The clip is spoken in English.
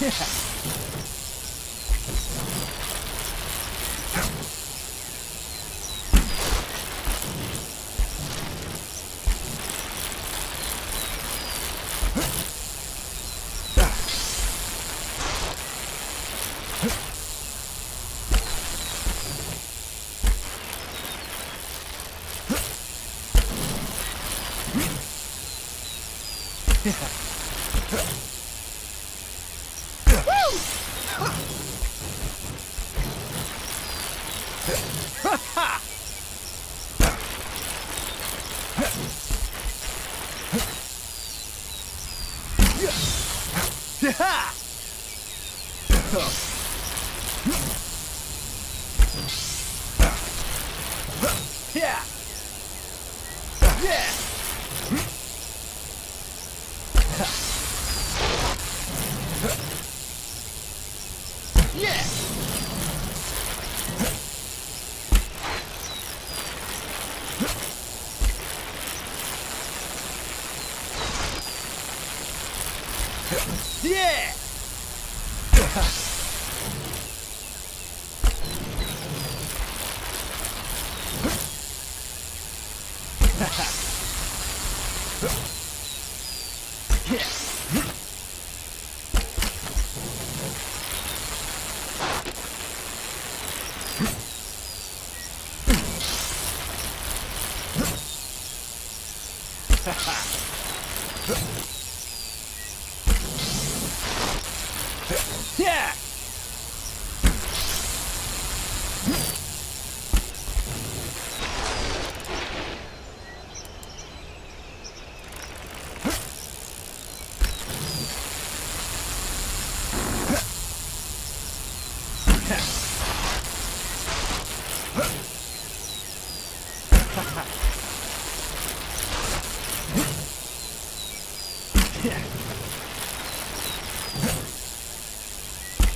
Yeah. Yeah. Yeah. Yeah. Yeah! Yeah.